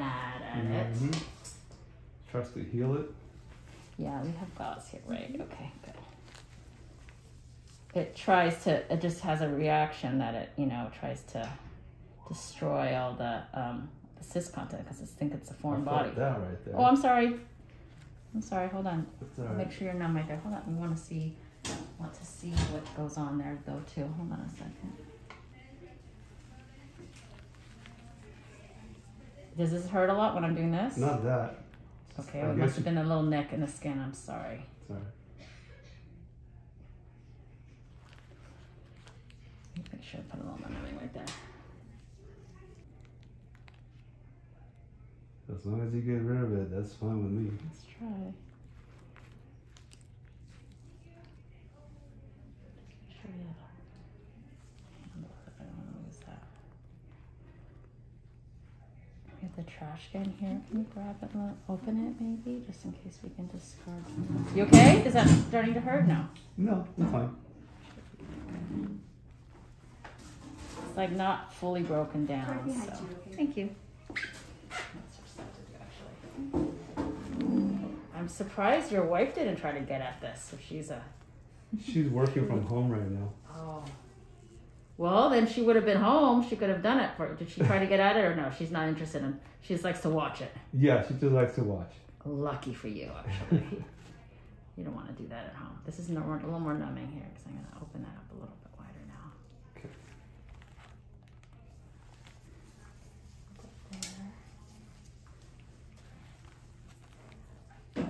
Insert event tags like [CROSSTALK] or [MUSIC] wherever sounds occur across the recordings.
mad at it. Mhm. Tries to heal it. Yeah, we have gauze here, right? Okay, good. It tries to, it just has a reaction that it, you know, tries to destroy all the, um, the cyst content because it thinks it's a foreign I body. that right there. Oh, I'm sorry. I'm sorry, hold on. That's all Make sure you're numb right there. Hold on, we want to see, want to see what goes on there though too. Hold on a second. Does this hurt a lot when I'm doing this? Not that. Okay, I it must have been a little nick in the skin. I'm sorry. Sorry. Make sure I put a little numbing right there. As long as you get rid of it, that's fine with me. Let's try. Make sure you- I don't want to lose that. We have the trash can here. Can you grab it and open it maybe, just in case we can discard some. You okay? Is that starting to hurt? No. No, I'm fine. It's like not fully broken down. So. Thank you. That's receptive, actually. I'm surprised your wife didn't try to get at this. If she's a She's working from home right now. oh, well, then she would have been home. She could have done it for. Did she try to get at it or no? She's not interested in. She just likes to watch it. Yeah, she just likes to watch. Lucky for you, actually. [LAUGHS] you don't want to do that at home. This is no, a little more numbing here because I'm going to open that up a little bit wider now. Okay. There.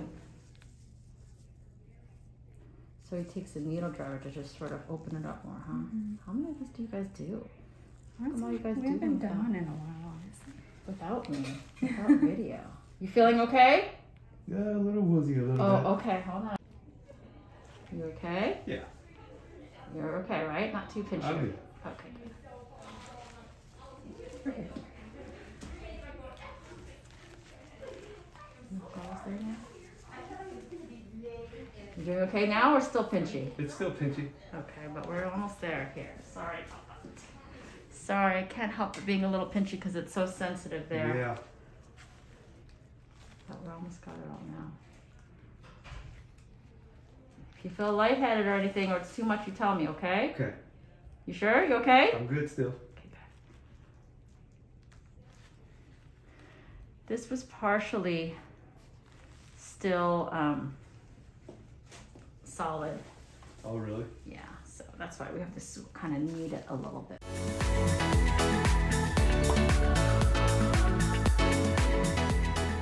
So he takes a needle driver to just sort of open it up more, huh? Mm-hmm. How many of these do you guys do Come on, you guys we do haven't them done in a while, honestly. without me, without [LAUGHS] video? You feeling okay? Yeah, a little woozy, a little Oh, okay. Hold on. You okay? Yeah. You're okay, right? Not too bit. pinchy. I'm good. Okay, good. No gauze there now? You doing okay now or still pinchy? It's still pinchy. Okay, but we're almost there here. Sorry. Sorry, I can't help it being a little pinchy because it's so sensitive there. Yeah. But we almost got it all now. If you feel lightheaded or anything or it's too much, you tell me, okay? Okay. You sure? You okay? I'm good still. Okay, good. This was partially still um, solid. Oh, really? Yeah, so that's why we have to kind of knead it a little bit.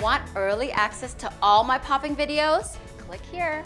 Want early access to all my popping videos? Click here.